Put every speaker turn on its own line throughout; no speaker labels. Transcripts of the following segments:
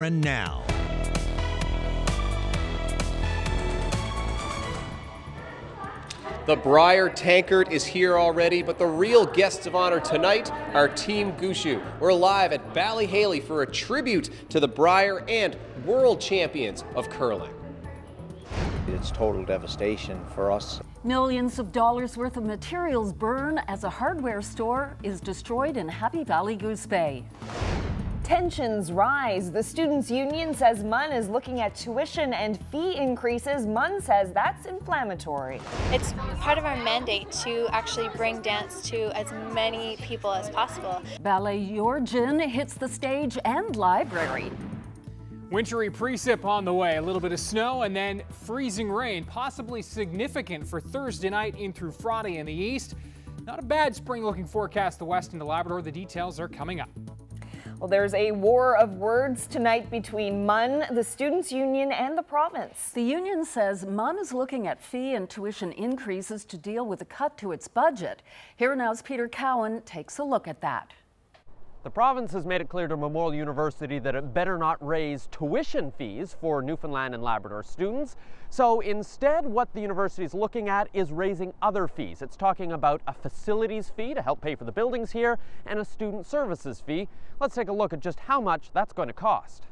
And now,
The Brier Tankard is here already, but the real guests of honor tonight are Team Gushue. We're live at Bally Haly for a tribute to the Brier and world champions of curling.
It's total devastation for us.
Millions of dollars worth of materials burn as a hardware store is destroyed in Happy Valley Goose Bay.
Tensions rise. The Students' Union says MUN is looking at tuition and fee increases. MUN says that's inflammatory.
It's part of our mandate to actually bring dance to as many people as possible.
Ballet Jörgen hits the stage and library.
Wintry precip on the way, a little bit of snow and then freezing rain, possibly significant for Thursday night in through Friday in the east. Not a bad spring looking forecast the west into Labrador. The details are coming up.
Well, there's a war of words tonight between MUN, the Students' Union, and the province.
The union says MUN is looking at fee and tuition increases to deal with a cut to its budget. Here now's Peter Cowan takes a look at that.
The province has made it clear to Memorial University that it better not raise tuition fees for Newfoundland and Labrador students. So instead, what the university is looking at is raising other fees. It's talking about a facilities fee to help pay for the buildings here and a student services fee. Let's take a look at just how much that's going to cost.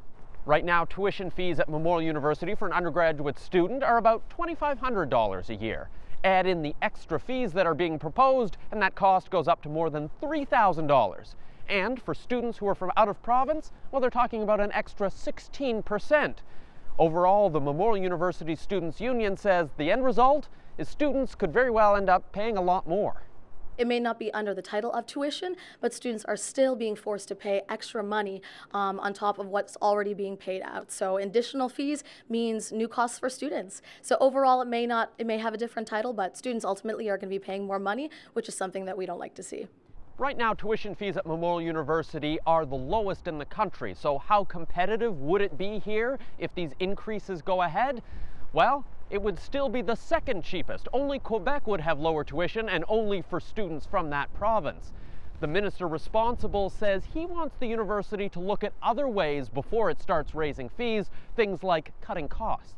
Right now, tuition fees at Memorial University for an undergraduate student are about $2,500 a year. Add in the extra fees that are being proposed, and that cost goes up to more than $3,000. And for students who are from out of province, well, they're talking about an extra 16%. Overall, the Memorial University Students' Union says the end result is students could very well end up paying a lot more.
It may not be under the title of tuition, but students are still being forced to pay extra money um, on top of what's already being paid out. So additional fees means new costs for students. So overall, it may not, it may have a different title, but students ultimately are going to be paying more money, which is something that we don't like to see.
Right now, tuition fees at Memorial University are the lowest in the country. So how competitive would it be here if these increases go ahead? Well, it would still be the second cheapest. Only Quebec would have lower tuition and only for students from that province. The minister responsible says he wants the university to look at other ways before it starts raising fees, things like cutting costs.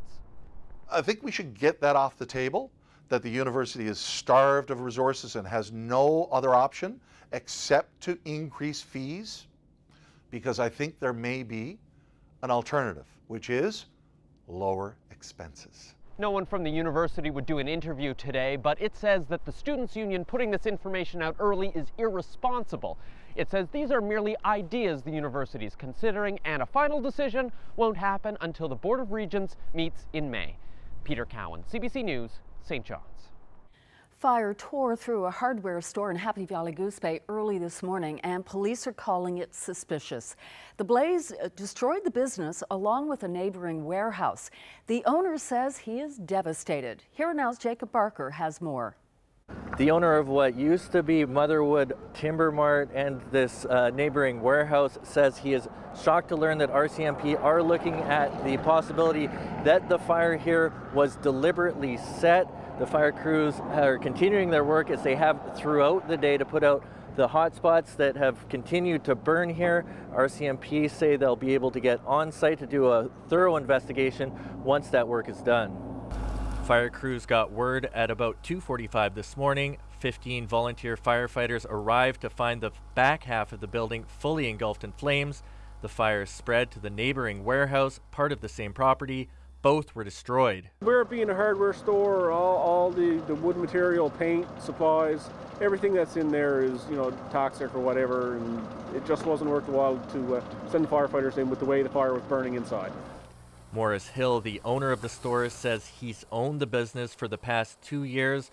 I think we should get that off the table, that the university is starved of resources and has no other option except to increase fees, because I think there may be an alternative, which is lower expenses.
No one from the university would do an interview today, but it says that the Students' Union putting this information out early is irresponsible. It says these are merely ideas the university is considering, and a final decision won't happen until the Board of Regents meets in May. Peter Cowan, CBC News, St. John's.
Fire tore through a hardware store in Happy Valley Goose Bay early this morning, and police are calling it suspicious. The blaze uh, destroyed the business along with a neighboring warehouse. The owner says he is devastated. Here now's Jacob Barker has more.
The owner of what used to be Motherwood Timber Mart and this uh, neighboring warehouse says he is shocked to learn that RCMP are looking at the possibility that the fire here was deliberately set the fire crews are continuing their work as they have throughout the day to put out the hot spots that have continued to burn here. RCMP say they'll be able to get on site to do a thorough investigation once that work is done. Fire crews got word at about 2:45 this morning. 15 volunteer firefighters arrived to find the back half of the building fully engulfed in flames. The fire spread to the neighboring warehouse, part of the same property. Both were destroyed.
Where it being a hardware store, all, all the, the wood material, paint, supplies, everything that's in there is, you know, toxic or whatever, and it just wasn't worthwhile to uh, send the firefighters in with the way the fire was burning inside.
Morris Hill, the owner of the store, says he's owned the business for the past two years,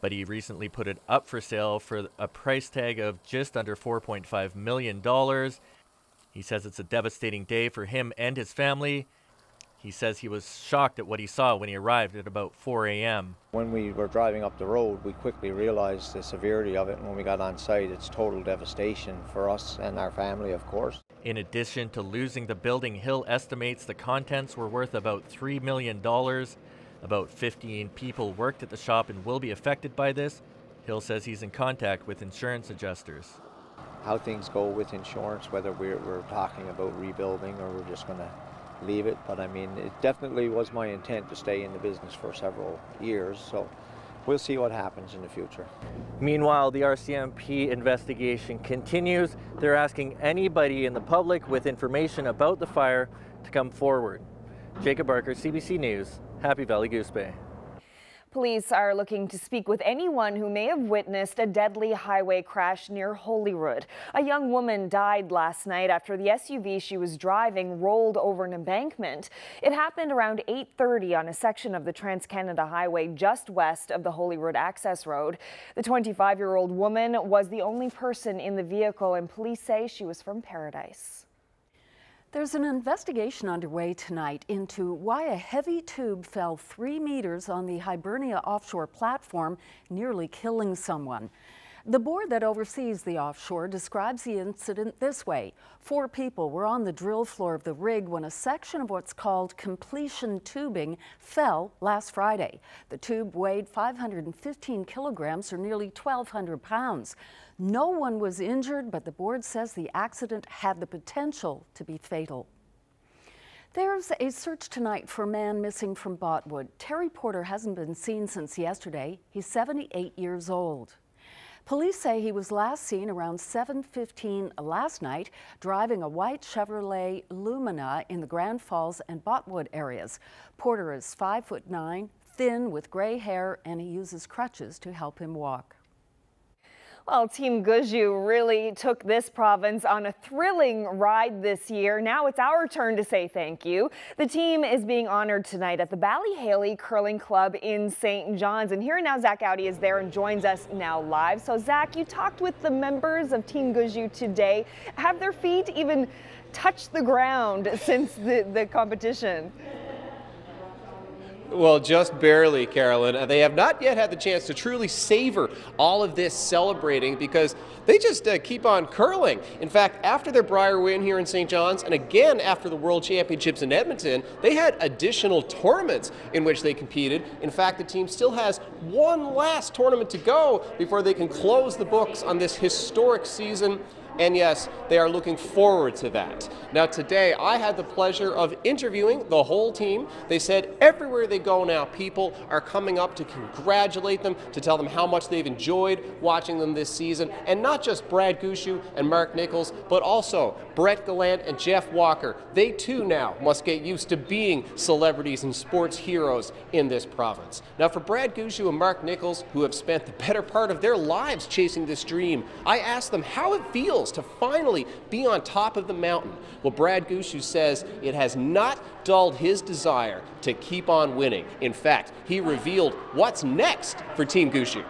but he recently put it up for sale for a price tag of just under $4.5 million. He says it's a devastating day for him and his family. He says he was shocked at what he saw when he arrived at about 4 a.m.
When we were driving up the road, we quickly realized the severity of it. And when we got on site, it's total devastation for us and our family, of course.
In addition to losing the building, Hill estimates the contents were worth about $3 million. About 15 people worked at the shop and will be affected by this. Hill says he's in contact with insurance adjusters.
how things go with insurance, whether we're, we're talking about rebuilding or we're just going to leave it. But I mean, it definitely was my intent to stay in the business for several years. So we'll see what happens in the future.
Meanwhile, the RCMP investigation continues. They're asking anybody in the public with information about the fire to come forward. Jacob Barker, CBC News, Happy Valley Goose Bay.
Police are looking to speak with anyone who may have witnessed a deadly highway crash near Holyrood. A young woman died last night after the SUV she was driving rolled over an embankment. It happened around 8.30 on a section of the Trans-Canada Highway just west of the Holyrood access road. The 25-year-old woman was the only person in the vehicle and police say she was from Paradise.
There's an investigation underway tonight into why a heavy tube fell three meters on the Hibernia offshore platform, nearly killing someone. The board that oversees the offshore describes the incident this way. Four people were on the drill floor of the rig when a section of what's called completion tubing fell last Friday. The tube weighed 515 kilograms or nearly 1,200 pounds. No one was injured, but the board says the accident had the potential to be fatal. There's a search tonight for a man missing from Botwood. Terry Porter hasn't been seen since yesterday. He's 78 years old. Police say he was last seen around 7.15 last night driving a white Chevrolet Lumina in the Grand Falls and Botwood areas. Porter is 5 foot 9, thin with gray hair, and he uses crutches to help him walk.
Well, Team Gushue really took this province on a thrilling ride this year. Now it's our turn to say thank you. The team is being honored tonight at the Bally Haly Curling Club in St. John's. And here now, Zach Goudie is there and joins us now live. So, Zach, you talked with the members of Team Gushue today. Have their feet even touched the ground since the, the competition?
Well, just barely, Carolyn. Uh, they have not yet had the chance to truly savor all of this celebrating because they just uh, keep on curling. In fact, after their Brier win here in St. John's, and again after the World Championships in Edmonton, they had additional tournaments in which they competed. In fact, the team still has one last tournament to go before they can close the books on this historic season and yes, they are looking forward to that. Now, today I had the pleasure of interviewing the whole team. They said everywhere they go now, people are coming up to congratulate them, to tell them how much they've enjoyed watching them this season. And not just Brad Gushue and Mark Nichols, but also Brett Gallant and Jeff Walker. They too now must get used to being celebrities and sports heroes in this province. Now, for Brad Gushue and Mark Nichols, who have spent the better part of their lives chasing this dream, I asked them how it feels to finally be on top of the mountain. Well, Brad Gushue says it has not dulled his desire to keep on winning. In fact, he revealed what's next for Team Gushue.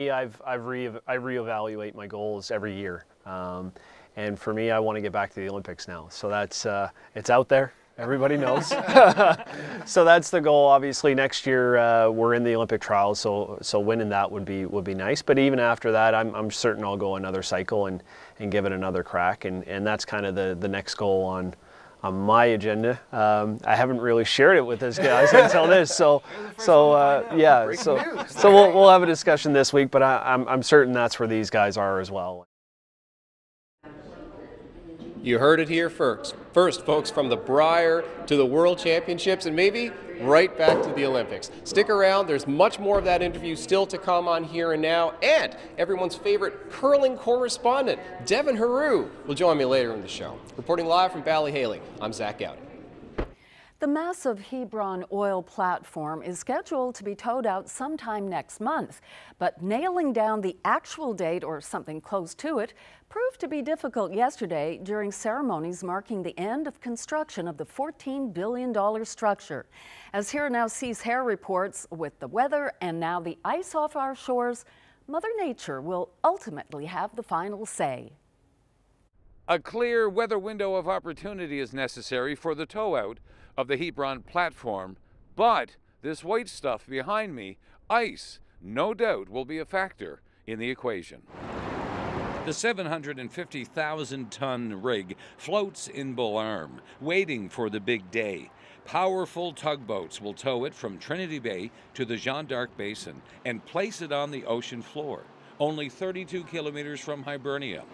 I've, I've re, I reevaluate my goals every year. Um, and for me, I want to get back to the Olympics now. So that's, uh, it's out there. Everybody knows. so that's the goal. Obviously, next year uh, we're in the Olympic trials, so so winning that would be would be nice. But even after that, I'm, I'm certain I'll go another cycle and, and give it another crack. And, and that's kind of the, the next goal on on my agenda. Um, I haven't really shared it with this guys until this, so so uh, yeah, so so we'll we'll have a discussion this week. But I, I'm I'm certain that's where these guys are as well.
You heard it here first. First, folks, from the Brier to the World Championships and maybe right back to the Olympics. Stick around, there's much more of that interview still to come on Here and Now. And everyone's favorite curling correspondent, Devin Haru, will join me later in the show. Reporting live from Bally Haly, I'm Zach Goudie.
The massive Hebron oil platform is scheduled to be towed out sometime next month, but nailing down the actual date or something close to it proved to be difficult yesterday during ceremonies marking the end of construction of the $14 billion structure. As Here Now Cec Haire reports, with the weather and now the ice off our shores, Mother Nature will ultimately have the final say.
A clear weather window of opportunity is necessary for the tow out of the Hebron platform, but this white stuff behind me, ice, no doubt will be a factor in the equation. The 750,000 ton rig floats in Bull waiting for the big day. Powerful tugboats will tow it from Trinity Bay to the Jeanne d'Arc Basin and place it on the ocean floor. only 32 kilometers from Hibernia.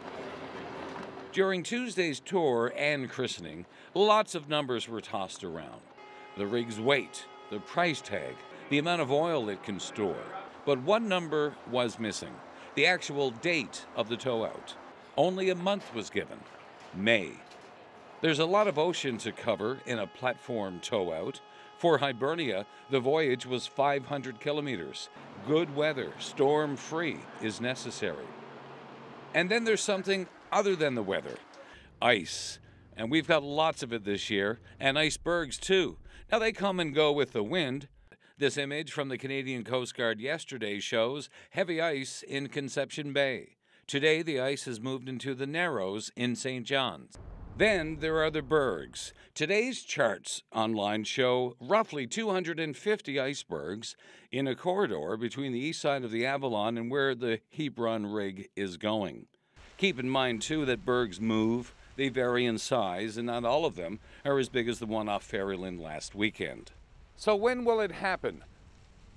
During Tuesday's tour and christening, lots of numbers were tossed around. The rig's weight, the price tag, the amount of oil it can store. But one number was missing the actual date of the tow out. Only a month was given May. There's a lot of ocean to cover in a platform tow out. For Hibernia, the voyage was 500 kilometers. Good weather, storm free, is necessary. And then there's something other than the weather ice. And we've got lots of it this year, and icebergs too. Now they come and go with the wind. This image from the Canadian Coast Guard yesterday shows heavy ice in Conception Bay. Today, the ice has moved into the Narrows in St. John's. Then there are the bergs. Today's charts online show roughly 250 icebergs in a corridor between the east side of the Avalon and where the Hebron rig is going. Keep in mind, too, that bergs move, they vary in size, and not all of them are as big as the one off Ferryland last weekend. So, when will it happen?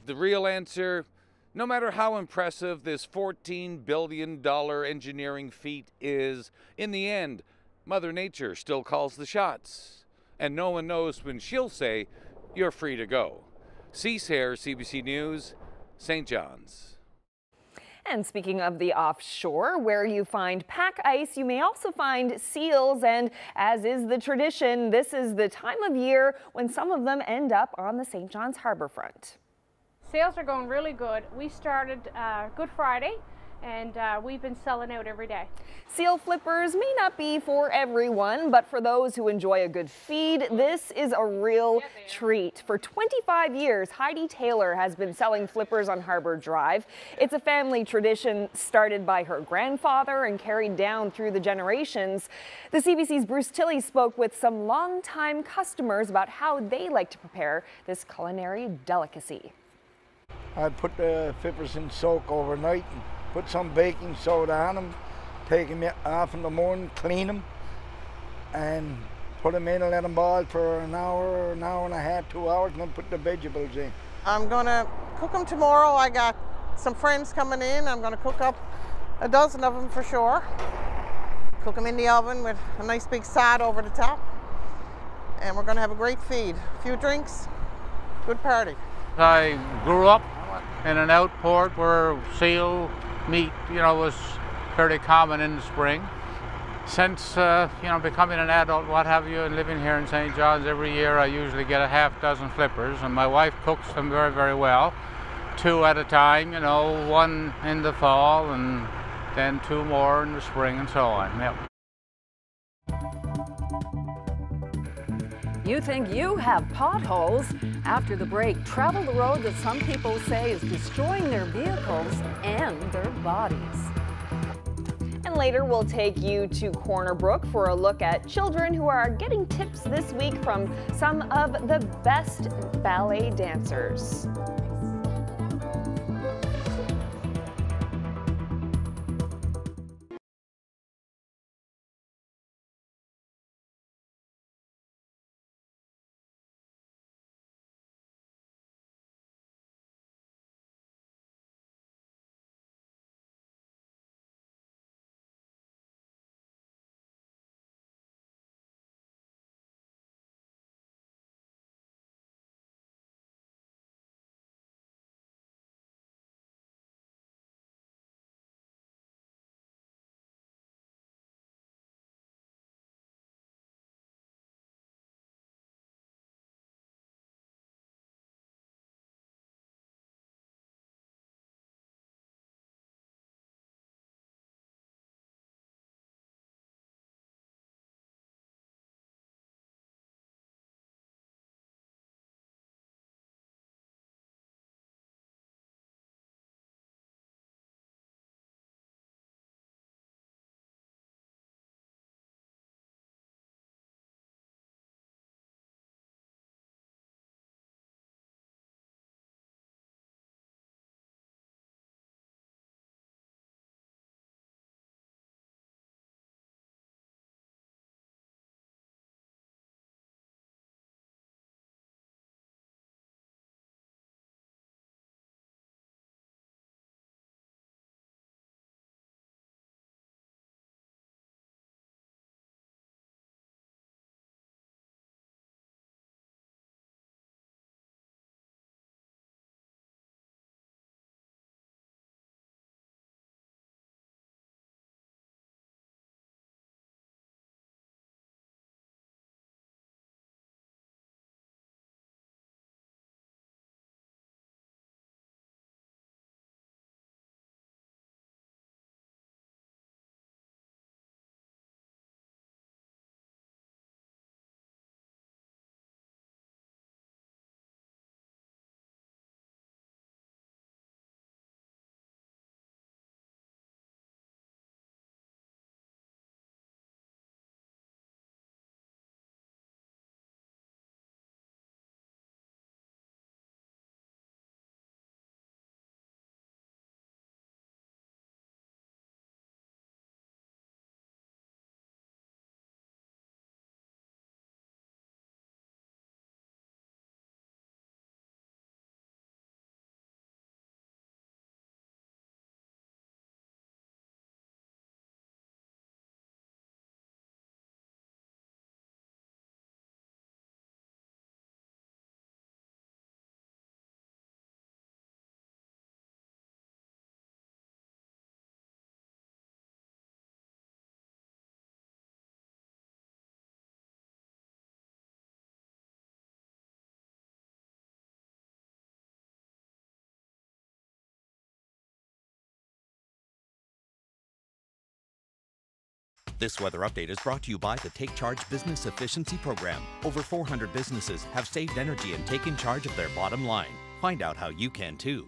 The real answer no matter how impressive this $14 billion engineering feat is, in the end, Mother Nature still calls the shots. And no one knows when she'll say, You're free to go. Cec Haire, CBC News, St. John's.
And speaking of the offshore, where you find pack ice, you may also find seals. And as is the tradition, this is the time of year when some of them end up on the St. John's Harbor front.
Sales are going really good. We started uh, Good Friday and uh, we've been selling out every day.
Seal flippers may not be for everyone, but for those who enjoy a good feed, this is a real treat. For 25 years, Heidi Taylor has been selling flippers on Harbor Drive. It's a family tradition started by her grandfather and carried down through the generations. The CBC's Bruce Tilley spoke with some longtime customers about how they like to prepare this culinary delicacy.
I put the flippers in soak overnight and put some baking soda on them, take them off in the morning, clean them, and put them in and let them boil for an hour, an hour and a half, two hours, and then put the vegetables in.
I'm gonna cook them tomorrow. I got some friends coming in. I'm gonna cook up a dozen of them for sure. Cook them in the oven with a nice big side over the top. And we're gonna have a great feed. A few drinks, good party.
I grew up in an outport where seal meat, you know, was fairly common in the spring. Since, uh, you know, becoming an adult, what have you, and living here in St. John's every year, I usually get a half dozen flippers, and my wife cooks them very, very well. Two at a time, you know, one in the fall, and then two more in the spring, and so on. Yep.
You think you have potholes? After the break, travel the road that some people say is destroying their vehicles and their bodies.
And later, we'll take you to Corner Brook for a look at children who are getting tips this week from some of the best ballet dancers.
This weather update is brought to you by the Take Charge Business Efficiency Program. Over 400 businesses have saved energy and taken charge of their bottom line. Find out how you can too.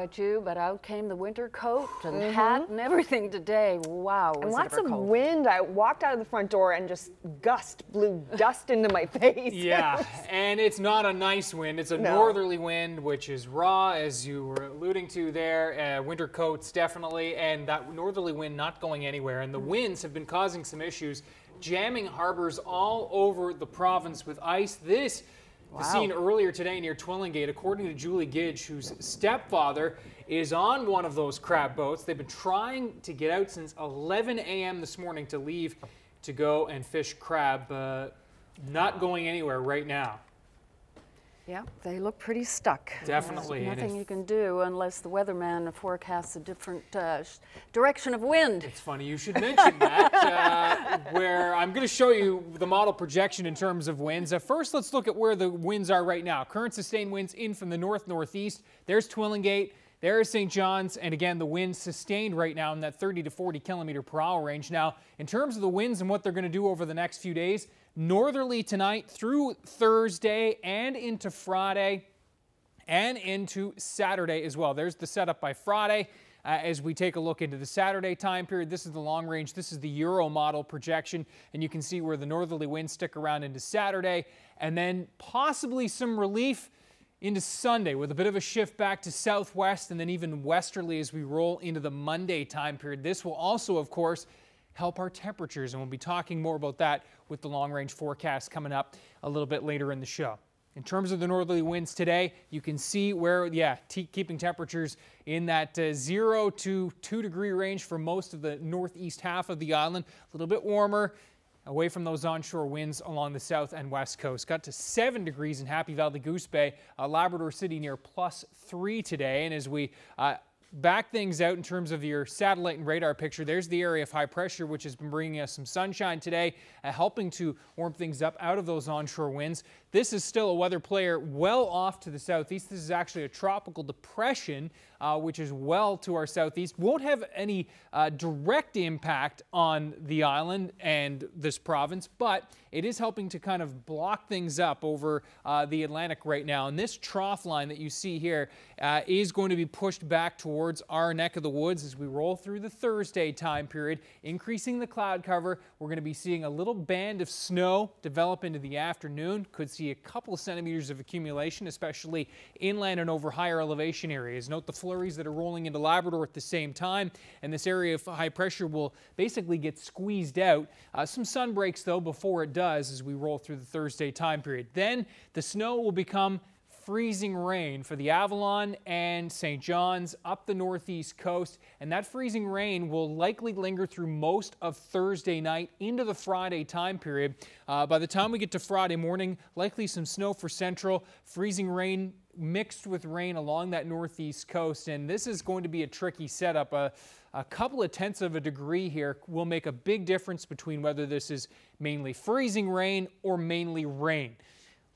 About you, but out came the winter coat and
Mhm.
hat and everything today. Wow,
And lots of
cold.
wind. I walked out of the front door and just gust blew dust into my face.
Yeah, and it's not a nice wind. It's a
No.
northerly wind, which is raw, as you were alluding to there. Uh, winter coats, definitely, and that northerly wind not going anywhere. And the winds have been causing some issues, jamming harbors all over the province with ice. This was
Wow.
seen earlier today near Twillingate, according to Julie Gidge, whose stepfather is on one of those crab boats. They've been trying to get out since 11 a.m. this morning to leave to go and fish crab. Uh, not going anywhere right now.
Yeah, they look pretty stuck.
Definitely,
There's nothing you can do unless the weatherman forecasts a different uh, direction of wind.
It's funny you should mention that, uh, where I'm going to show you the model projection in terms of winds. Uh, first, let's look at where the winds are right now. Current sustained winds in from the north northeast. There's Twillingate. There is St. John's, and again, the winds sustained right now in that 30 to 40 kilometer per hour range. Now, in terms of the winds and what they're going to do over the next few days, northerly tonight through Thursday and into Friday and into Saturday as well. There's the setup by Friday. Uh, as we take a look into the Saturday time period, this is the long range, this is the Euro model projection, and you can see where the northerly winds stick around into Saturday, and then possibly some relief into Sunday with a bit of a shift back to southwest and then even westerly as we roll into the Monday time period. This will also, of course, help our temperatures, and we'll be talking more about that with the long range forecast coming up a little bit later in the show. In terms of the northerly winds today, you can see where, yeah, keeping temperatures in that uh, zero to two degree range for most of the northeast half of the island. A little bit warmer away from those onshore winds along the south and west coast. Got to seven degrees in Happy Valley Goose Bay, uh, Labrador City near plus three today. And as we uh, back things out in terms of your satellite and radar picture, there's the area of high pressure, which has been bringing us some sunshine today, uh, helping to warm things up out of those onshore winds. This is still a weather player well off to the southeast. This is actually a tropical depression, uh, which is well to our southeast. Won't have any uh, direct impact on the island and this province, but it is helping to kind of block things up over uh, the Atlantic right now. And this trough line that you see here uh, is going to be pushed back towards our neck of the woods as we roll through the Thursday time period, increasing the cloud cover. We're going to be seeing a little band of snow develop into the afternoon. Could see a couple of centimeters of accumulation, especially inland and over higher elevation areas. Note the flurries that are rolling into Labrador at the same time, and this area of high pressure will basically get squeezed out. Uh, some sun breaks, though, before it does as we roll through the Thursday time period. Then the snow will become freezing rain for the Avalon and St. John's up the northeast coast. And that freezing rain will likely linger through most of Thursday night into the Friday time period. Uh, by the time we get to Friday morning, likely some snow for central, freezing rain mixed with rain along that northeast coast. And this is going to be a tricky setup. Uh, a couple of tenths of a degree here will make a big difference between whether this is mainly freezing rain or mainly rain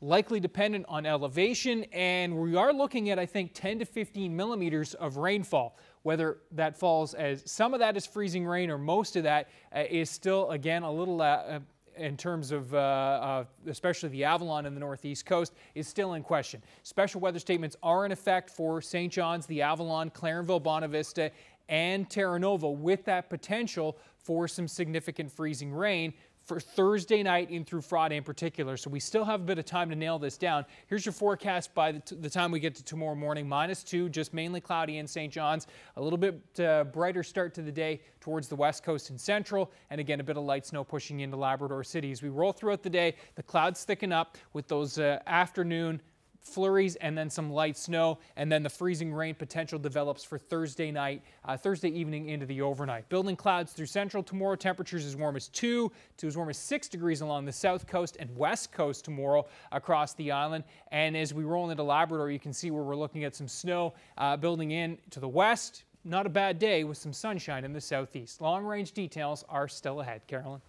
likely dependent on elevation, and we are looking at, I think, 10 to 15 millimeters of rainfall. Whether that falls as some of that is freezing rain or most of that uh, is still, again, a little. Uh, uh, in terms of uh, uh, especially the Avalon and the northeast coast, is still in question. Special weather statements are in effect for St. John's, the Avalon, Clarenville, Bonavista, and Terra Nova, with that potential for some significant freezing rain for Thursday night in through Friday in particular. So we still have a bit of time to nail this down. Here's your forecast by the, the time we get to tomorrow morning. Minus two, just mainly cloudy in St. John's. A little bit uh, brighter start to the day towards the west coast and central. And again, a bit of light snow pushing into Labrador City. As we roll throughout the day, the clouds thicken up with those uh, afternoon flurries and then some light snow, and then the freezing rain potential develops for Thursday night, uh, Thursday evening into the overnight. Building clouds through central tomorrow, temperatures as warm as 2 to as warm as 6 degrees along the south coast and west coast tomorrow across the island. And as we roll into Labrador, you can see where we're looking at some snow uh, building in to the west. Not a bad day with some sunshine in the southeast. Long range details are still ahead. Carolyn.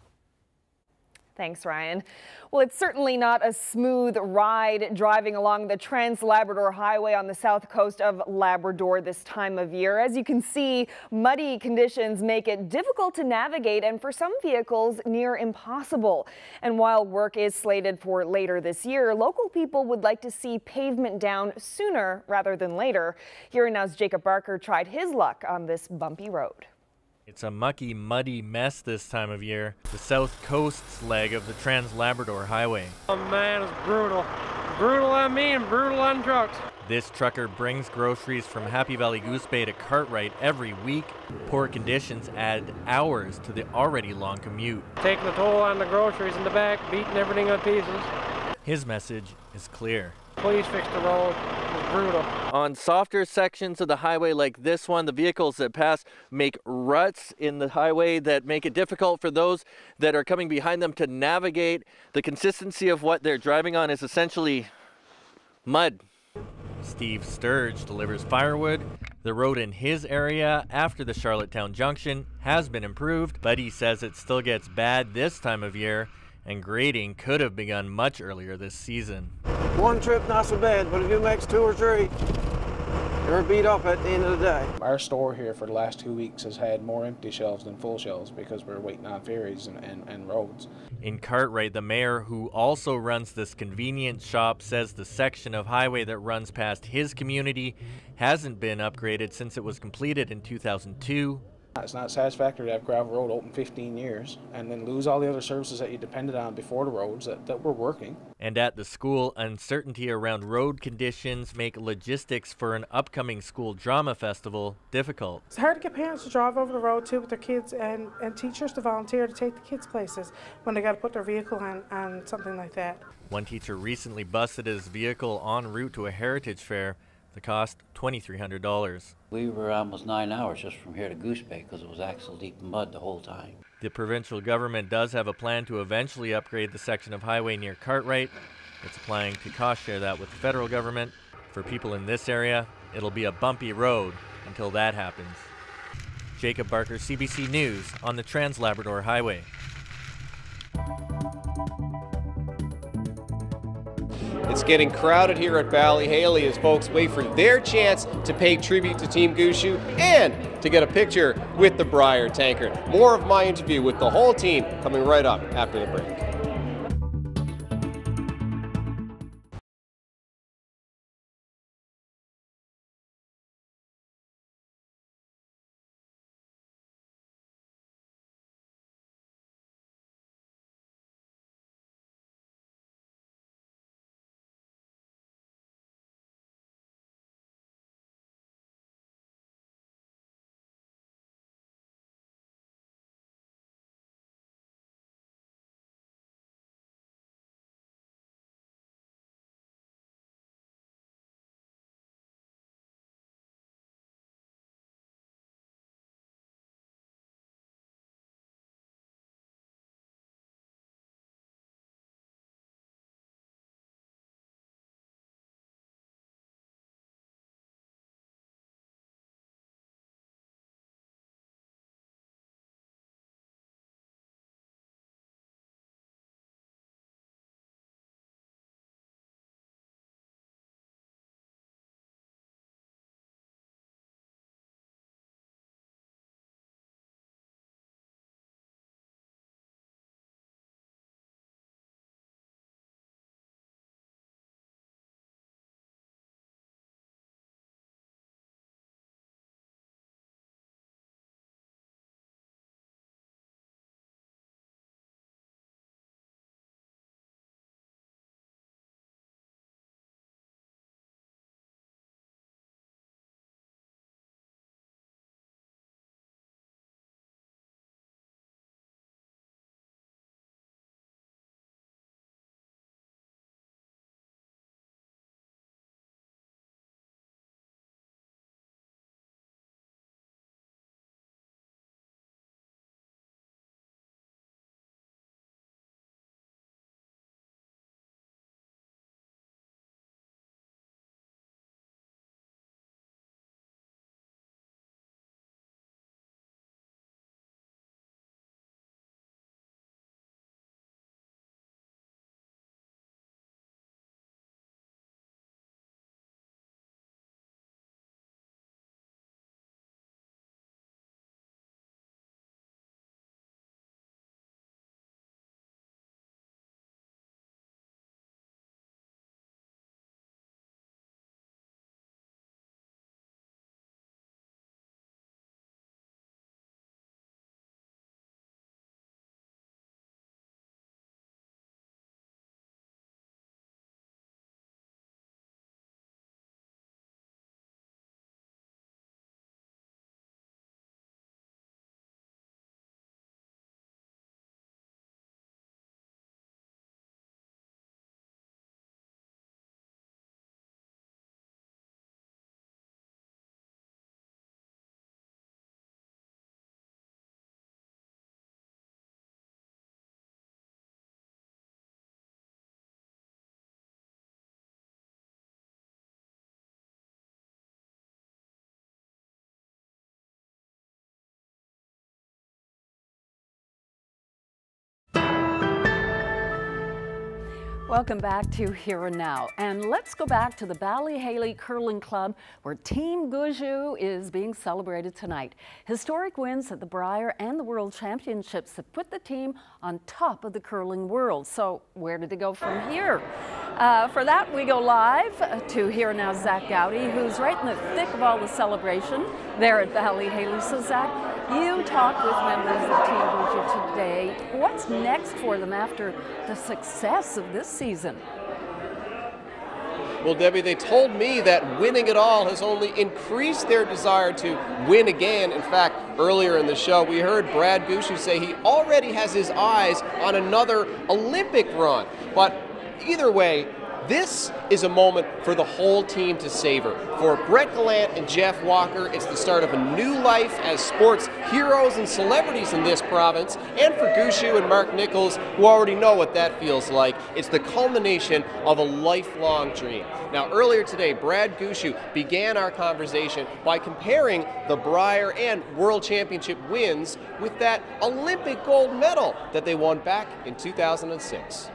Thanks, Ryan. Well, it's certainly not a smooth ride driving along the Trans Labrador Highway on the south coast of Labrador this time of year. As you can see, muddy conditions make it difficult to navigate and for some vehicles near impossible. And while work is slated for later this year, local people would like to see pavement down sooner rather than later. Here now's Jacob Barker tried his luck on this bumpy road.
It's a mucky, muddy mess this time of year. The South Coast's leg of the Trans Labrador Highway.
Oh man, it's brutal. Brutal on me and brutal on trucks.
This trucker brings groceries from Happy Valley Goose Bay to Cartwright every week. Poor conditions add hours to the already long commute.
Taking a toll on the groceries in the back, beating everything on pieces.
His message is clear.
Please fix the road. Brutal.
On softer sections of the highway like this one, the vehicles that pass make ruts in the highway that make it difficult for those that are coming behind them to navigate. The consistency of what they're driving on is essentially mud. Steve Sturge delivers firewood. The road in his area after the Charlottetown Junction has been improved, but he says it still gets bad this time of year and grading could have begun much earlier this season.
One trip, not so bad, but if you make two or three, you're beat up at the end of the day.
Our store here for the last two weeks has had more empty shelves than full shelves because we're waiting on ferries and, and, and roads.
In Cartwright, the mayor, who also runs this convenience shop, says the section of highway that runs past his community hasn't been upgraded since it was completed in 2002.
It's not satisfactory to have gravel road open 15 years and then lose all the other services that you depended on before the roads that, that were working.
And at the school, uncertainty around road conditions make logistics for an upcoming school drama festival difficult.
It's hard to get parents to drive over the road too with their kids and, and teachers to volunteer to take the kids places when they got to put their vehicle on, on something like that.
One teacher recently busted his vehicle en route to a heritage fair. The cost, $2,300.
We were almost nine hours just from here to Goose Bay because it was axle deep mud the whole time.
The provincial government does have a plan to eventually upgrade the section of highway near Cartwright. It's applying to cost share that with the federal government. For people in this area, it'll be a bumpy road until that happens. Jacob Barker, CBC News on the Trans Labrador Highway.
It's getting crowded here at Bally Haly as folks wait for their chance to pay tribute to Team Gushue and to get a picture with the Brier Tankard. More of my interview with the whole team coming right up after the break.
Welcome back to Here and Now. And let's go back to the Bally Haly Curling Club where Team Gushue is being celebrated tonight. Historic wins at the Brier and the World Championships have put the team on top of the curling world. So where do they go from here? Uh, for that, we go live to Here and Now Zach Goudie, who's right in the thick of all the celebration there at Bally Haly. So Zach, you talked with members of Team Gushue today. What's next for them after the success of this season?
Well, Debbie, they told me that winning it all has only increased their desire to win again. In fact, earlier in the show, we heard Brad Gushue say he already has his eyes on another Olympic run. But either way, this is a moment for the whole team to savor. For Brett Gallant and Jeff Walker, it's the start of a new life as sports heroes and celebrities in this province. And for Gushue and Mark Nichols, who already know what that feels like, it's the culmination of a lifelong dream. Now, earlier today, Brad Gushue began our conversation by comparing the Brier and World Championship wins with that Olympic gold medal that they won back in 2006.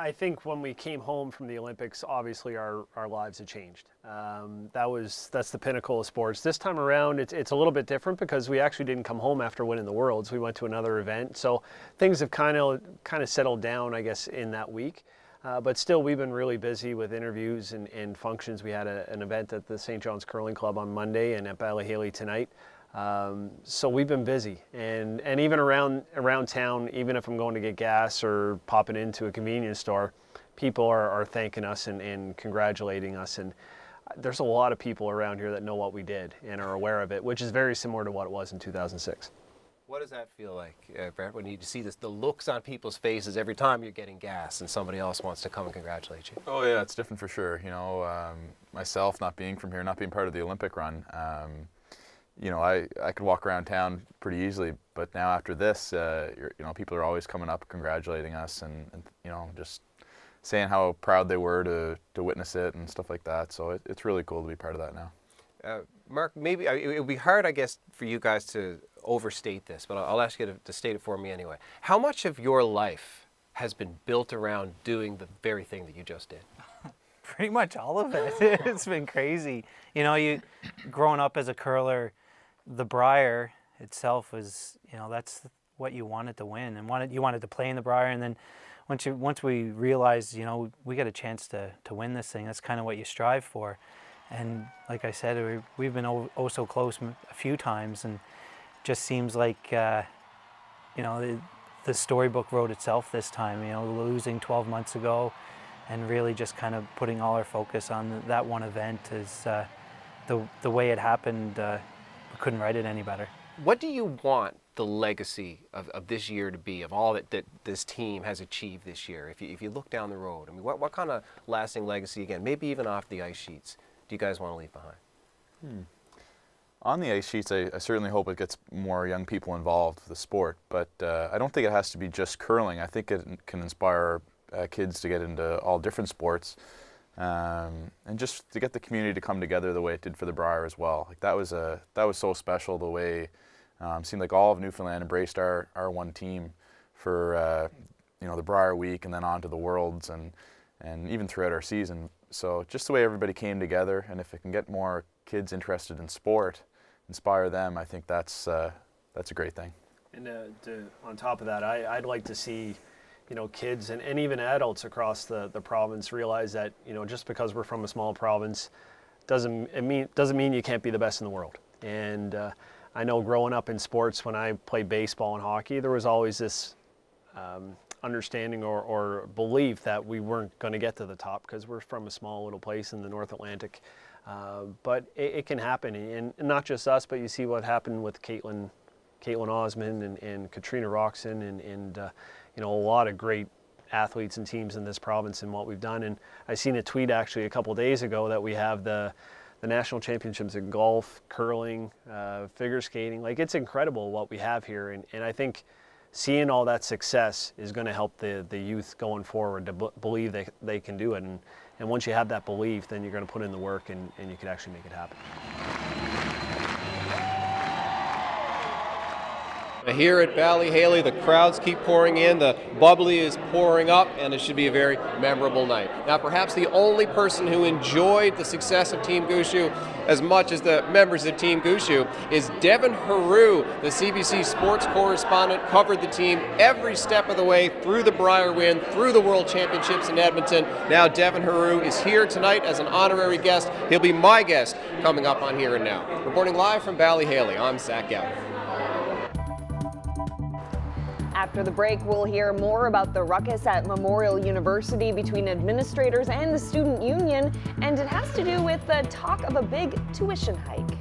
I think when we came home from the Olympics, obviously our, our lives had changed. Um, that was that's the pinnacle of sports. This time around, it's, it's a little bit different because we actually didn't come home after winning the Worlds. We went to another event, so things have kind of kind of settled down, I guess, in that week. Uh, but still, we've been really busy with interviews and, and functions. We had a, an event at the St. John's Curling Club on Monday and at Bally Haly tonight. Um, so we've been busy, and and even around around town, even if I'm going to get gas or popping into a convenience store, people are, are thanking us and, and congratulating us. And there's a lot of people around here that know what we did and are aware of it, which is very similar to what it was in 2006.
What does that feel like, uh, Brett, when you see this, the looks on people's faces every time you're getting gas and somebody else wants to come and congratulate you?
Oh yeah, it's different for sure. You know, um, myself not being from here, not being part of the Olympic run. Um, you know, I, I could walk around town pretty easily, but now after this, uh, you know, people are always coming up congratulating us and, and, you know, just saying how proud they were to, to witness it and stuff like that. So it, it's really cool to be part of that now.
Uh, Mark, maybe it would be hard, I guess, for you guys to overstate this, but I'll ask you to, to state it for me anyway. How much of your life has been built around doing the very thing that you just did?
Pretty much all of it. it's been crazy. You know, you growing up as a curler, the Brier itself was, you know, that's what you wanted to win and wanted you wanted to play in the Brier and then once you once we realized, you know, we got a chance to to win this thing, that's kind of what you strive for. And like I said, we, we've been oh, oh so close a few times and just seems like uh, you know, the, the storybook wrote itself this time, you know, losing 12 months ago and really just kind of putting all our focus on that one event is uh, the, the way it happened uh, couldn't write it any better.
What do you want the legacy of, of this year to be, of all that, that this team has achieved this year? If you, if you look down the road, I mean, what, what kind of lasting legacy, again, maybe even off the ice sheets, do you guys want to leave behind?
Hmm. On the ice sheets, I, I, certainly hope it gets more young people involved with the sport, but uh, I don't think it has to be just curling. I think it can inspire uh, kids to get into all different sports. Um, and just to get the community to come together the way it did for the Brier as well. Like that was a that was so special. The way um, seemed like all of Newfoundland embraced our our one team for uh, you know the Brier week and then on to the Worlds and and even throughout our season. So just the way everybody came together, and if it can get more kids interested in sport, inspire them, I think that's uh, that's a great thing.
And uh, to, on top of that, I, I'd like to see you know, kids and, and even adults across the, the province realize that, you know, just because we're from a small province doesn't, it mean, doesn't mean you can't be the best in the world. And uh, I know growing up in sports, when I played baseball and hockey, there was always this um, understanding or, or, belief that we weren't going to get to the top because we're from a small little place in the North Atlantic. Uh, but it, it, can happen, and, not just us, but you see what happened with Kaetlyn, Kaetlyn Osmond and, and Katrina Roxon and, and uh, you know, a lot of great athletes and teams in this province and what we've done. And I seen a tweet actually a couple days ago that we have the the national championships in golf, curling, uh, figure skating. Like it's incredible what we have here, and, and I think seeing all that success is going to help the, the youth going forward to believe they, they can do it. And, and once you have that belief, then you're going to put in the work and, and you can actually make it happen.
Here at Bally Haly, the crowds keep pouring in, the bubbly is pouring up, and it should be a very memorable night. Now, perhaps the only person who enjoyed the success of Team Gushue as much as the members of Team Gushue is Devin Heroux, the CBC sports correspondent, covered the team every step of the way through the Brier win, through the World Championships in Edmonton. Now, Devin Heroux is here tonight as an honorary guest. He'll be my guest coming up on Here and Now. Reporting live from Bally Haly, I'm Zach Goudie.
After the break, we'll hear more about the ruckus at Memorial University between administrators and the student union, and it has to do with the talk of a big tuition hike.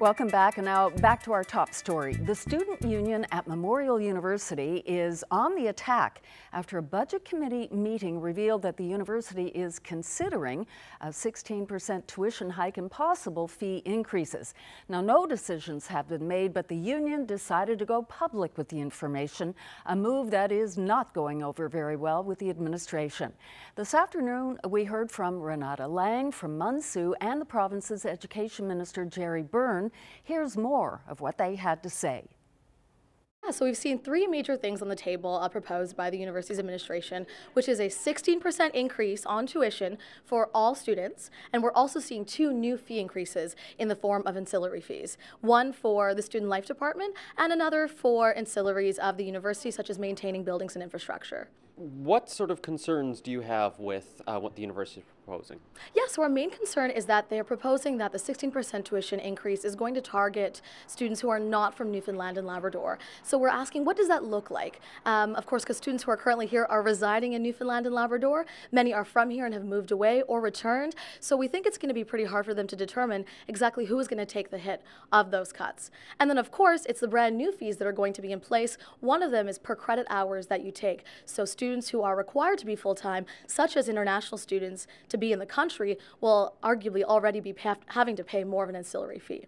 Welcome back, and now back to our top story. The student union at Memorial University is on the attack after a budget committee meeting revealed that the university is considering a 16% tuition hike and possible fee increases. Now, no decisions have been made, but the union decided to go public with the information, a move that is not going over very well with the administration. This afternoon, we heard from Renata Lang from MUNSU and the province's education minister, Gerry Byrne. Here's more of what they had to say.
Yeah, so we've seen three major things on the table uh, proposed by the university's administration, which is a 16% increase on tuition for all students, and we're also seeing two new fee increases in the form of ancillary fees. One for the student life department, and another for ancillaries of the university, such as maintaining buildings and infrastructure.
What sort of concerns do you have with uh, what the university is proposing?
Yes, so our main concern is that they're proposing that the 16% tuition increase is going to target students who are not from Newfoundland and Labrador. So we're asking, what does that look like? Um, of course, because students who are currently here are residing in Newfoundland and Labrador. Many are from here and have moved away or returned. So we think it's going to be pretty hard for them to determine exactly who is going to take the hit of those cuts. And then, of course, it's the brand new fees that are going to be in place. One of them is per credit hours that you take. So students who are required to be full-time, such as international students, to be in the country will arguably already be having to pay more of an ancillary fee.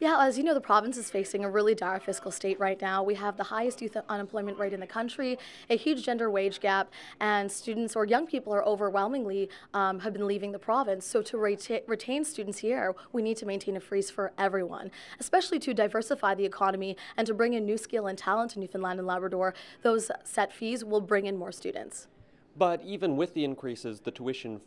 Yeah, as you know, the province is facing a really dire fiscal state right now. We have the highest youth unemployment rate in the country, a huge gender wage gap, and students or young people are overwhelmingly um, have been leaving the province. So to reta retain students here, we need to maintain a freeze for everyone, especially to diversify the economy and to bring in new skill and talent to Newfoundland and Labrador. Those set fees will bring in more students.
But even with the increases, the tuition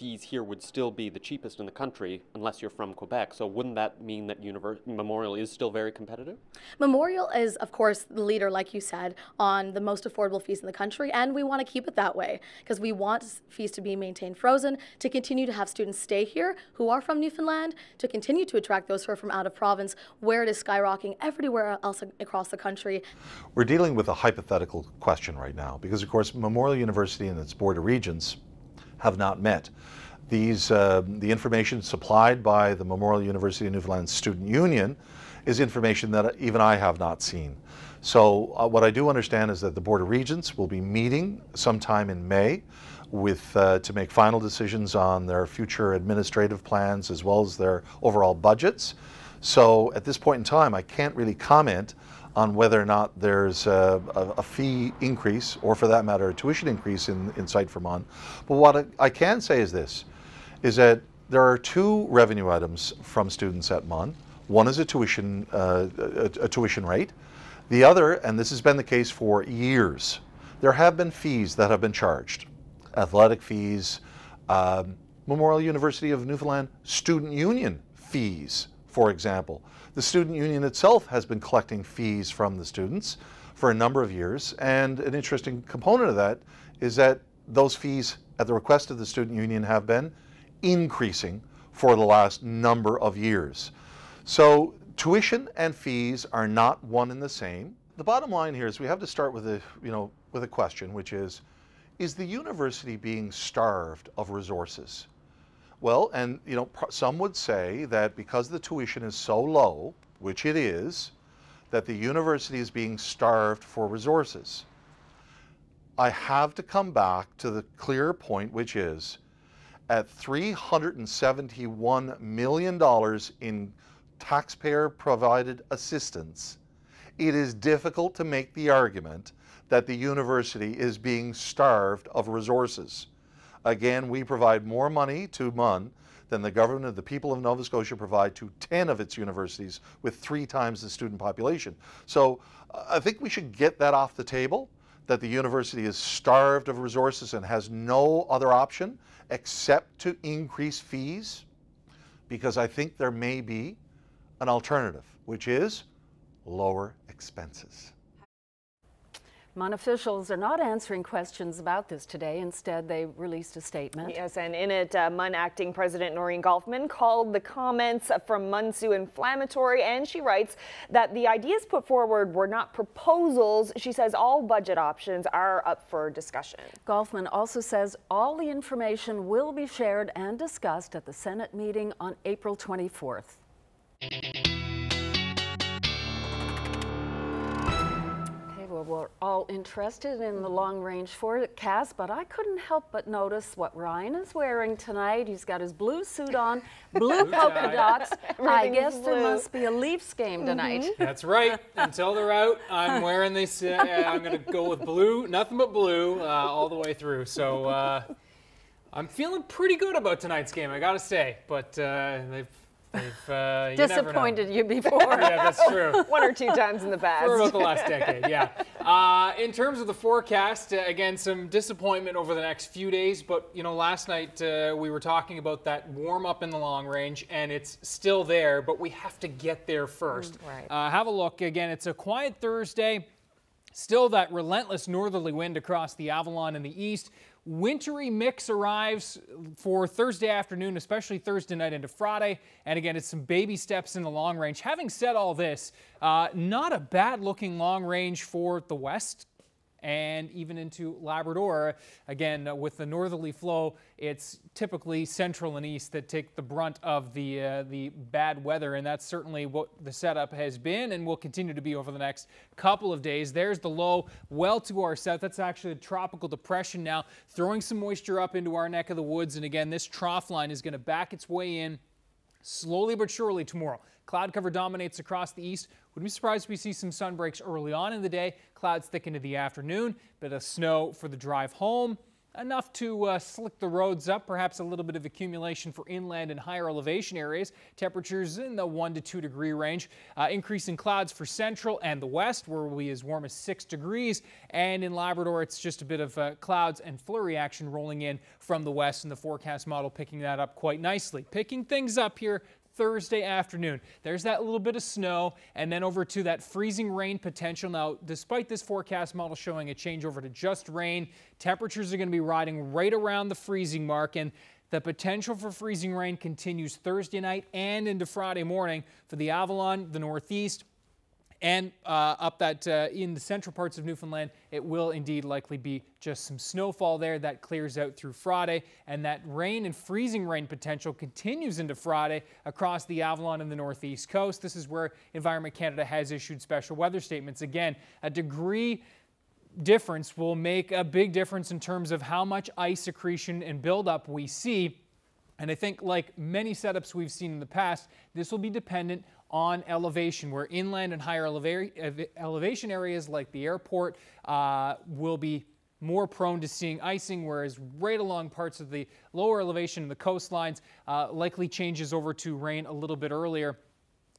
fees here would still be the cheapest in the country unless you're from Quebec. So wouldn't that mean that Univers Memorial is still very competitive?
Memorial is, of course, the leader, like you said, on the most affordable fees in the country, and we want to keep it that way because we want fees to be maintained frozen, to continue to have students stay here who are from Newfoundland, to continue to attract those who are from out of province, where it is skyrocketing everywhere else across the country.
We're dealing with a hypothetical question right now because, of course, Memorial University and its Board of Regents have not met. These, uh, the information supplied by the Memorial University of Newfoundland Student Union is information that even I have not seen. So uh, what I do understand is that the Board of Regents will be meeting sometime in May with, uh, to make final decisions on their future administrative plans as well as their overall budgets. So at this point in time, I can't really comment on whether or not there's a, a, fee increase, or for that matter, a tuition increase in, in Site for But what I can say is this, is that there are two revenue items from students at MUN. One is a tuition, uh, a, a tuition rate. The other, and this has been the case for years, there have been fees that have been charged. Athletic fees, um, Memorial University of Newfoundland Student Union fees, for example. The student union itself has been collecting fees from the students for a number of years, and an interesting component of that is that those fees, at the request of the student union, have been increasing for the last number of years. So tuition and fees are not one and the same. The bottom line here is we have to start with a, you know, with a question, which is, is the university being starved of resources? Well, and you know, some would say that because the tuition is so low, which it is, that the university is being starved for resources. I have to come back to the clear point, which is at $371 million in taxpayer provided assistance, it is difficult to make the argument that the university is being starved of resources. Again, we provide more money to MUN than the government of the people of Nova Scotia provide to 10 of its universities with three times the student population. So uh, I think we should get that off the table, that the university is starved of resources and has no other option except to increase fees, because I think there may be an alternative, which is lower expenses.
MUN officials are not answering questions about this today. Instead, they released a statement.
Yes, and in it, uh, MUN acting president Noreen Golfman called the comments from MUNSU inflammatory, and she writes that the ideas put forward were not proposals. She says all budget options are up for discussion.
Golfman also says all the information will be shared and discussed at the Senate meeting on April 24th. We're all interested in the long range forecast, but I couldn't help but notice what Ryan is wearing tonight. He's got his blue suit on, blue polka dots. I guess blue. there must be a Leafs game tonight. Mm
-hmm. That's right. Until they're out, I'm wearing this. Uh, I'm going to go with blue, nothing but blue, uh, all the way through. So uh, I'm feeling pretty good about tonight's game, I got to say. But uh, they've uh,
you Disappointed you before.
yeah, that's true.
One or two times in the past.
For about the last decade, yeah. Uh, in terms of the forecast, uh, again, some disappointment over the next few days. But you know, last night uh, we were talking about that warm up in the long range, and it's still there. But we have to get there first.
Mm, right.
Uh, have a look again. It's a quiet Thursday. Still that relentless northerly wind across the Avalon in the east. Wintry mix arrives for Thursday afternoon, especially Thursday night into Friday. And again, it's some baby steps in the long range. Having said all this, uh, not a bad looking long range for the west and even into Labrador. Again, uh, with the northerly flow, it's typically central and east that take the brunt of the uh, the bad weather, and that's certainly what the setup has been and will continue to be over the next couple of days. There's the low well to our south. That's actually a tropical depression now, throwing some moisture up into our neck of the woods, and again, this trough line is going to back its way in slowly but surely tomorrow. Cloud cover dominates across the east. Wouldn't be surprised if we see some sun breaks early on in the day. Clouds thick into the afternoon. Bit of snow for the drive home enough to uh, slick the roads up, perhaps a little bit of accumulation for inland and higher elevation areas. Temperatures in the 1 to 2 degree range. Uh, increasing clouds for central and the west, where we'll be as warm as 6 degrees. And in Labrador, it's just a bit of uh, clouds and flurry action rolling in from the west, and the forecast model picking that up quite nicely. Picking things up here Thursday afternoon. There's that little bit of snow and then over to that freezing rain potential. Now, despite this forecast model showing a change over to just rain, temperatures are going to be riding right around the freezing mark and the potential for freezing rain continues Thursday night and into Friday morning for the Avalon, the Northeast, and uh, up that uh, in the central parts of Newfoundland, it will indeed likely be just some snowfall there that clears out through Friday. And that rain and freezing rain potential continues into Friday across the Avalon and the northeast coast. This is where Environment Canada has issued special weather statements. Again, a degree difference will make a big difference in terms of how much ice accretion and buildup we see. And I think, like many setups we've seen in the past, this will be dependent on elevation, where inland and higher eleva elevation areas like the airport uh, will be more prone to seeing icing, whereas right along parts of the lower elevation and the coastlines uh, likely changes over to rain a little bit earlier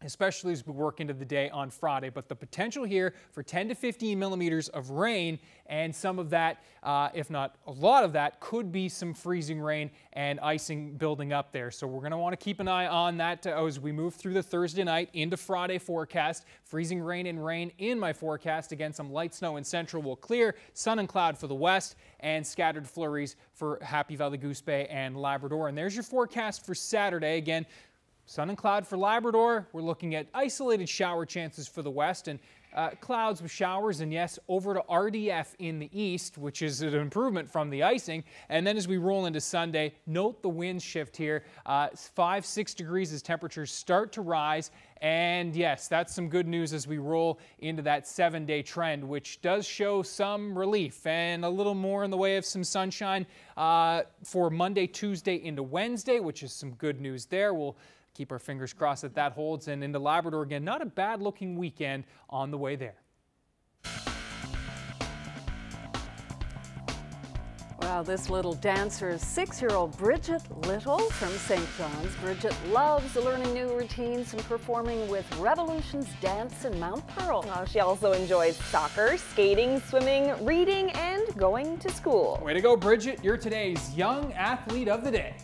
especially as we work into the day on Friday. But the potential here for 10 to 15 millimeters of rain, and some of that, uh, if not a lot of that, could be some freezing rain and icing building up there. So we're going to want to keep an eye on that uh, as we move through the Thursday night into Friday forecast. Freezing rain and rain in my forecast. Again, some light snow in central will clear, sun and cloud for the west, and scattered flurries for Happy Valley Goose Bay and Labrador. And there's your forecast for Saturday. Again, Sun and cloud for Labrador. We're looking at isolated shower chances for the west and uh, clouds with showers. And yes, over to RDF in the east, which is an improvement from the icing. And then as we roll into Sunday, note the wind shift here. Uh, five, six degrees as temperatures start to rise. And yes, that's some good news as we roll into that seven day trend, which does show some relief and a little more in the way of some sunshine uh, for Monday, Tuesday into Wednesday, which is some good news there. We'll Keep our fingers crossed that that holds. And into Labrador again, not a bad looking weekend on the way there.
Wow, this little dancer is six-year-old Bridget Little from St. John's. Bridget loves learning new routines and performing with Revolution's Dance in Mount Pearl.
Oh, she also enjoys soccer, skating, swimming, reading, and going to school.
Way to go, Bridget. You're today's Young Athlete of the Day.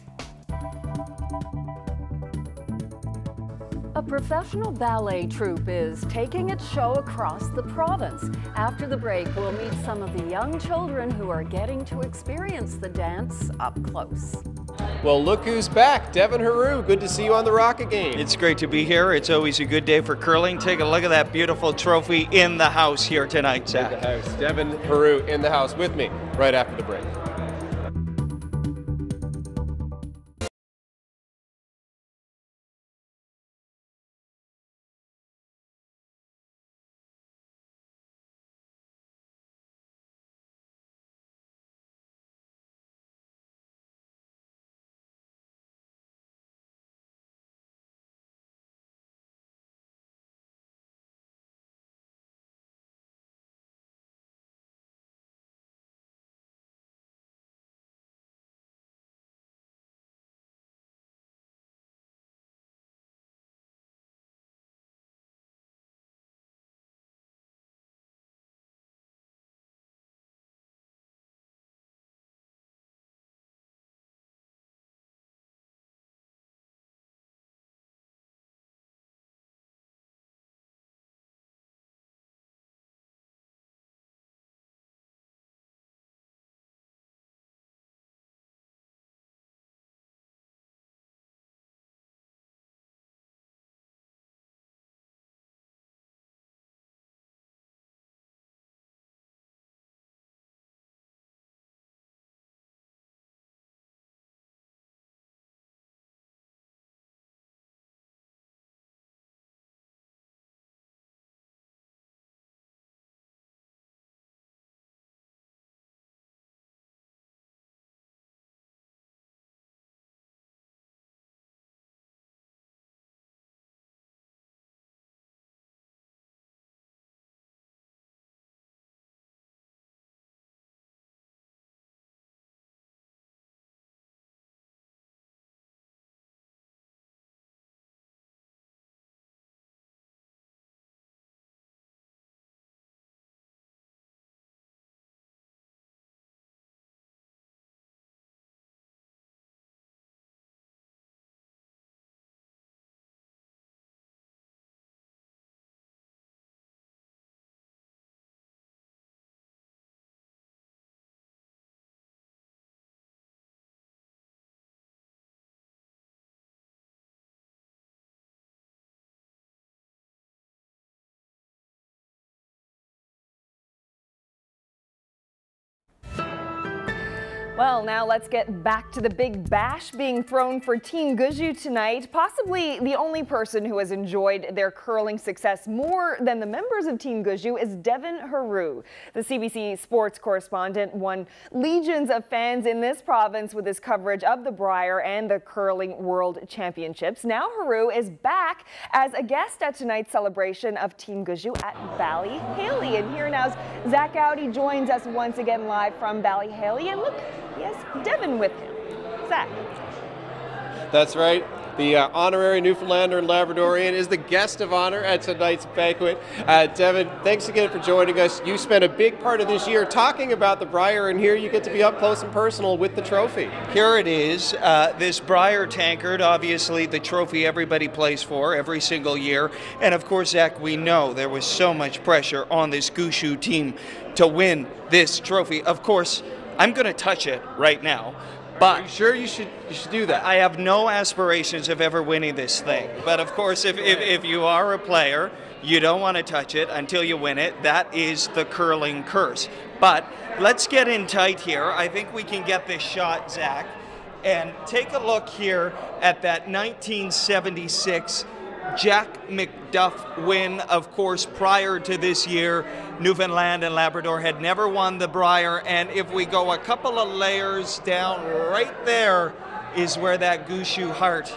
Professional ballet troupe is taking its show across the province. After the break, we'll meet some of the young children who are getting to experience the dance up close.
Well, look who's back. Devin Heroux, good to see you on the Rock again.
It's great to be here. It's always a good day for curling. Take a look at that beautiful trophy in the house here tonight, Zach.
In the house. Devin Heroux in the house with me right after the break.
Well, now let's get back to the big bash being thrown for Team Gushue tonight. Possibly the only person who has enjoyed their curling success more than the members of Team Gushue is Devin Heroux. The CBC sports correspondent won legions of fans in this province with his coverage of the Brier and the Curling World Championships. Now Heroux is back as a guest at tonight's celebration of Team Gushue at Bally Haly. And here now's Zach Goudie joins us once again live from Bally Haly. And look, he has Devin with him. Zach.
That's right. The uh, honorary Newfoundlander and Labradorian is the guest of honor at tonight's banquet. Uh, Devin, thanks again for joining us. You spent a big part of this year talking about the Brier, and here you get to be up close and personal with the trophy.
Here it is, uh, this Brier tankard, obviously the trophy everybody plays for every single year. And of course, Zach, we know there was so much pressure on this Gushue team to win this trophy. Of course, I'm going to touch it right now. But
you sure you should you should do that.
I have no aspirations of ever winning this thing. But of course, if, if, if you are a player, you don't want to touch it until you win it. That is the curling curse. But let's get in tight here. I think we can get this shot, Zach. And take a look here at that 1976 Jack MacDuff win. Of course, prior to this year, Newfoundland and Labrador had never won the Brier. And if we go a couple of layers down, right there is where that Gushue heart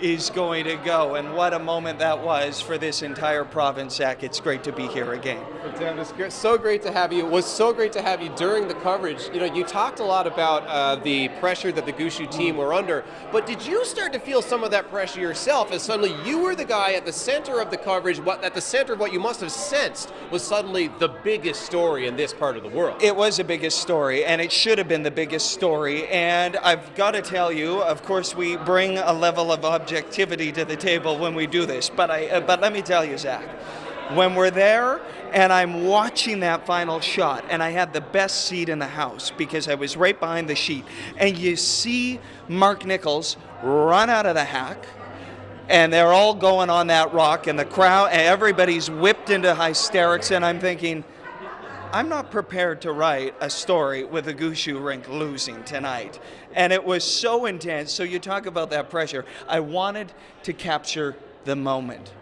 is going to go. And what a moment that was for this entire province, Zach. It's great to be here again.
Dan, it's so great to have you. It was so great to have you during the coverage. You know, you talked a lot about uh, the pressure that the Gushue team were under, but did you start to feel some of that pressure yourself as suddenly you were the guy at the center of the coverage, what at the center of what you must have sensed was suddenly the biggest story in this part of the world?
It was the biggest story, and it should have been the biggest story. And I've got to tell you, of course, we bring a level of objectivity to the table when we do this. But I, uh, but let me tell you, Zach, when we're there and I'm watching that final shot, and I had the best seat in the house because I was right behind the sheet, and you see Mark Nichols run out of the hack. And they're all going on that rock, and the crowd, everybody's whipped into hysterics. And I'm thinking, I'm not prepared to write a story with a Gushue rink losing tonight. And it was so intense. So you talk about that pressure. I wanted to capture the moment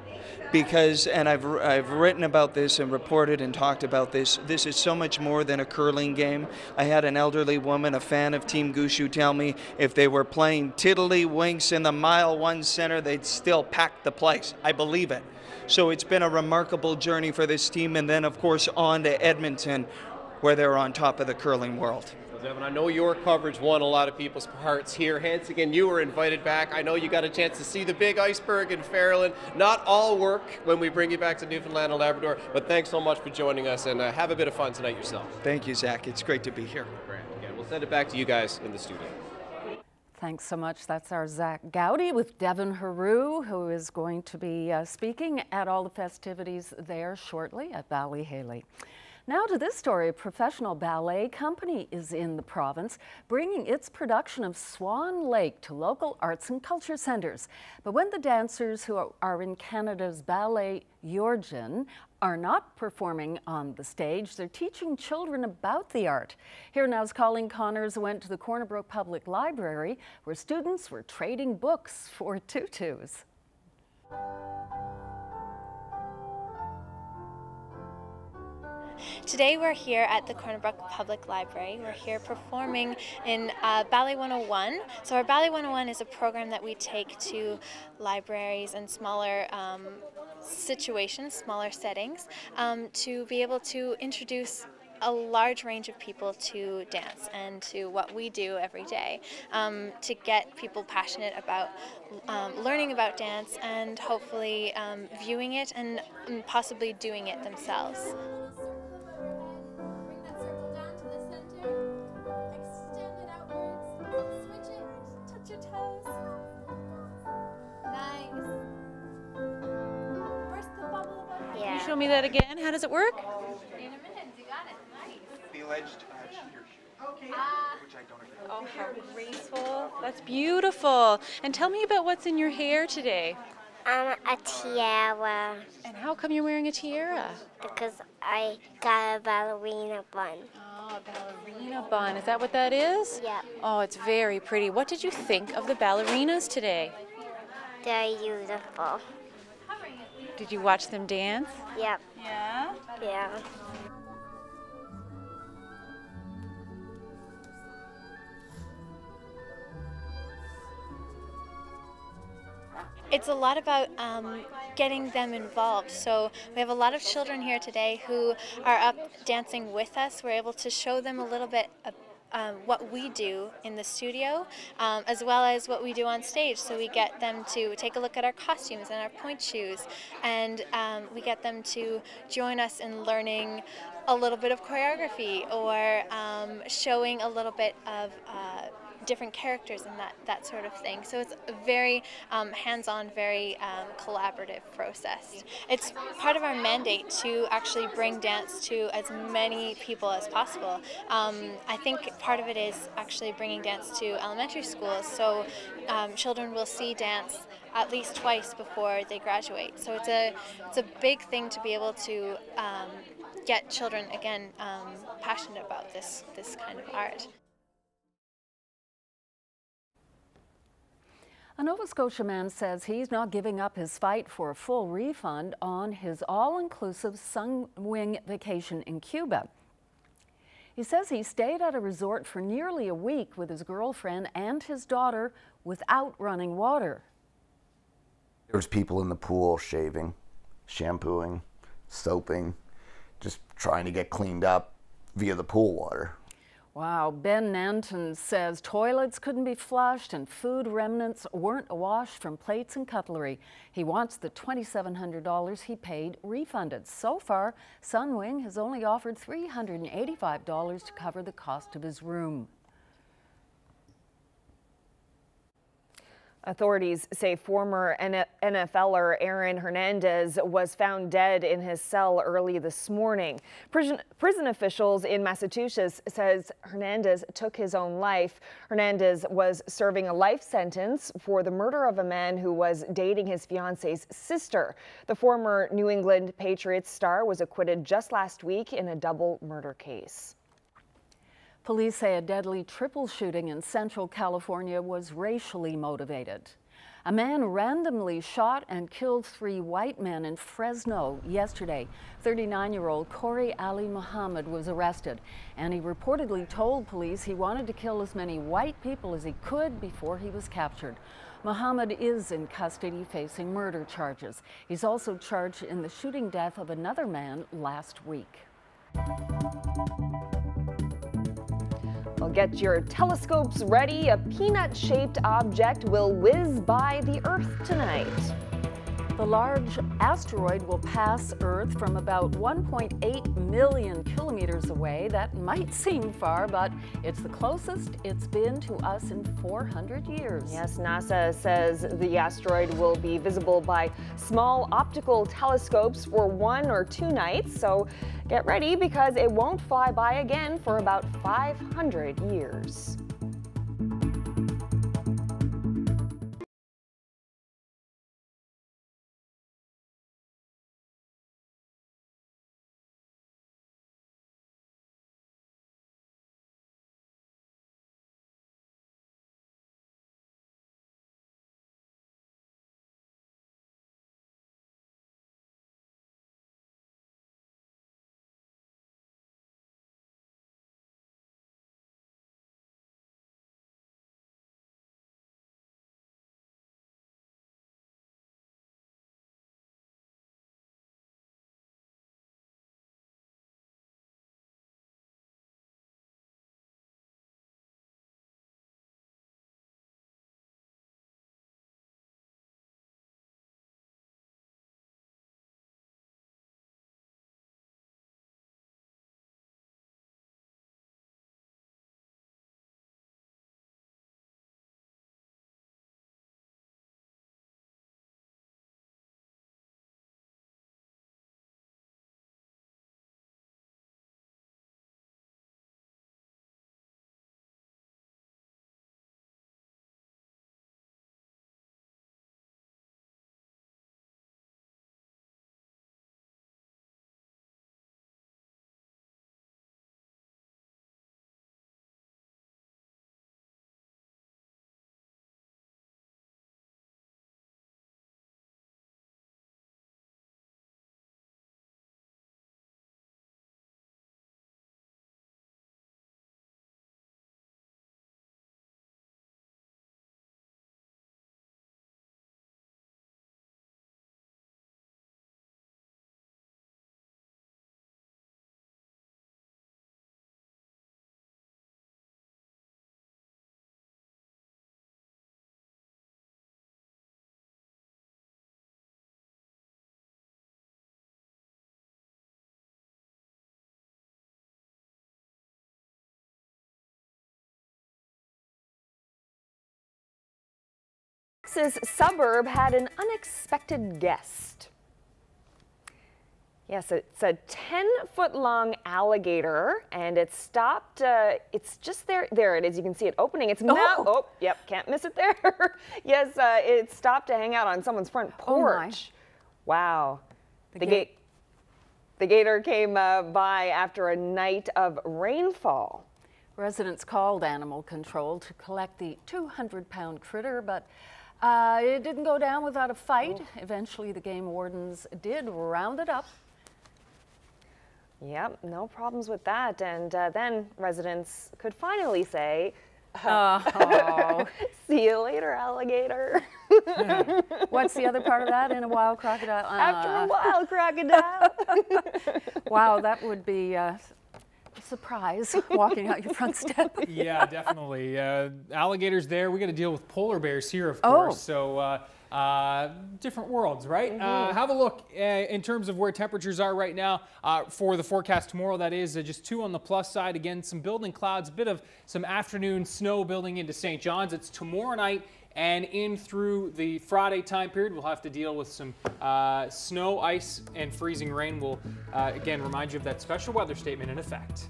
because, and I've, I've written about this and reported and talked about this, this is so much more than a curling game. I had an elderly woman, a fan of Team Gushue, tell me if they were playing tiddlywinks in the mile one center, they'd still pack the place. I believe it. So it's been a remarkable journey for this team, and then, of course, on to Edmonton, where they're on top of the curling world.
Devin, I know your coverage won a lot of people's hearts here. Hence, again, you were invited back. I know you got a chance to see the big iceberg in Ferryland. Not all work when we bring you back to Newfoundland and Labrador, but thanks so much for joining us and uh, have a bit of fun tonight yourself.
Thank you, Zach. It's great to be here.
Great. Again, we'll send it back to you guys in the studio.
Thanks so much. That's our Zach Goudie with Devin Heroux, who is going to be uh, speaking at all the festivities there shortly at Valley Bally Haly. Now to this story, a professional ballet company is in the province, bringing its production of Swan Lake to local arts and culture centres. But when the dancers who are in Canada's Ballet Jörgen are not performing on the stage, they're teaching children about the art. Here now's Colleen Connors went to the Corner Brook Public Library, where students were trading books for tutus.
Today we're here at the Corner Brook Public Library. We're here performing in uh, Ballet 101. So our Ballet 101 is a program that we take to libraries and smaller um, situations, smaller settings, um, to be able to introduce a large range of people to dance and to what we do every day um, to get people passionate about um, learning about dance and hopefully um, viewing it and possibly doing it themselves.
Show me that again? How does it work?
In a minute, you got it. Nice.
The alleged uh, cheater shoe.
Okay.
which I don't agree with.
Oh, how graceful. That's beautiful. And tell me about what's in your hair today.
Um, a tiara.
And how come you're wearing a tiara?
Because I got a ballerina bun.
Oh, ballerina bun. Is that what that is?
Yeah.
Oh, it's very pretty. What did you think of the ballerinas today?
They're beautiful.
Did you watch them dance?
Yep.
Yeah?
Yeah.
It's a lot about um, getting them involved. So we have a lot of children here today who are up dancing with us. We're able to show them a little bit of um, what we do in the studio, um, as well as what we do on stage. So we get them to take a look at our costumes and our pointe shoes, and um, we get them to join us in learning a little bit of choreography or um, showing a little bit of uh, different characters and that, that sort of thing. So it's a very um, hands-on, very um, collaborative process. It's part of our mandate to actually bring dance to as many people as possible. Um, I think part of it is actually bringing dance to elementary schools, so um, children will see dance at least twice before they graduate. So it's a it's a big thing to be able to um, get children again um, passionate about this this kind of art.
A Nova Scotia man says he's not giving up his fight for a full refund on his all-inclusive Sunwing vacation in Cuba. He says he stayed at a resort for nearly a week with his girlfriend and his daughter without running water.
There was people in the pool shaving, shampooing, soaping, just trying to get cleaned up via the pool water.
Wow, Ben Nanton says toilets couldn't be flushed and food remnants weren't washed from plates and cutlery. He wants the $2,700 he paid refunded. So far, Sunwing has only offered $385 to cover the cost of his room.
Authorities say former NFLer Aaron Hernandez was found dead in his cell early this morning. Prison, prison, officials in Massachusetts says Hernandez took his own life. Hernandez was serving a life sentence for the murder of a man who was dating his fiance's sister. The former New England Patriots star was acquitted just last week in a double murder case.
Police say a deadly triple shooting in central California was racially motivated. A man randomly shot and killed three white men in Fresno yesterday. 39-year-old Kori Ali Muhammad was arrested, and he reportedly told police he wanted to kill as many white people as he could before he was captured. Muhammad is in custody facing murder charges. He's also charged in the shooting death of another man last week.
Well, get your telescopes ready. A peanut-shaped object will whiz by the Earth tonight.
The large asteroid will pass Earth from about 1.8 million kilometers away. That might seem far, but it's the closest it's been to us in 400 years.
Yes, NASA says the asteroid will be visible by small optical telescopes for one or two nights. So get ready because it won't fly by again for about 500 years. Texas suburb had an unexpected guest. Yes, it's a 10 foot long alligator and it stopped, uh, it's just there, there it is, you can see it opening its.
Oh.
Oh, yep, can't miss it there. yes, uh, it stopped to hang out on someone's front
porch. Oh,
porch. wow.
The
The,
ga-.
The gator came uh, by after a night of rainfall.
Residents called animal control to collect the 200 pound critter, but uh, it didn't go down without a fight. Eventually, the game wardens did round it up.
Yep, no problems with that. And uh, then residents could finally say,
Oh.
see you later, alligator.
What's the other part of that in a wild crocodile?
After a
Uh,
wild crocodile.
wow, that would be uh, surprise walking out your front step.
yeah, definitely. Uh, alligators there. We got to deal with polar bears here, of
Oh.
course. So uh, uh, different worlds, right? Uh, have a look uh, in terms of where temperatures are right now uh, for the forecast tomorrow. That is uh, just two on the plus side. Again, some building clouds, a bit of some afternoon snow building into St. John's. It's tomorrow night. And in through the Friday time period, we'll have to deal with some uh, snow, ice, and freezing rain. We'll uh, again remind you of that special weather statement in effect.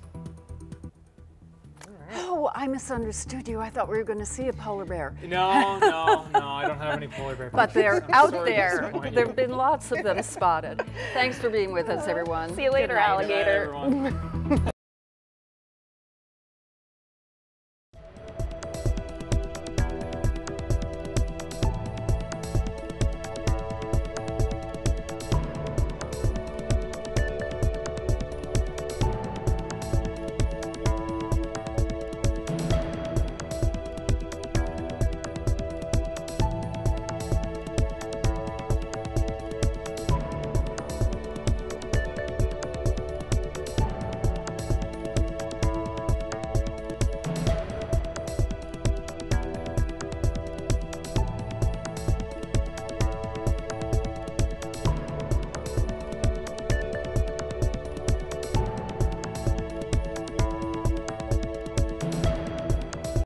Oh, I misunderstood you. I thought we were going to see a polar bear.
No, no, no, I don't have any polar bear
But they're
I'm
out there. There have been lots of them spotted. Thanks for being with us, everyone.
See you later,
night.
alligator.
everyone.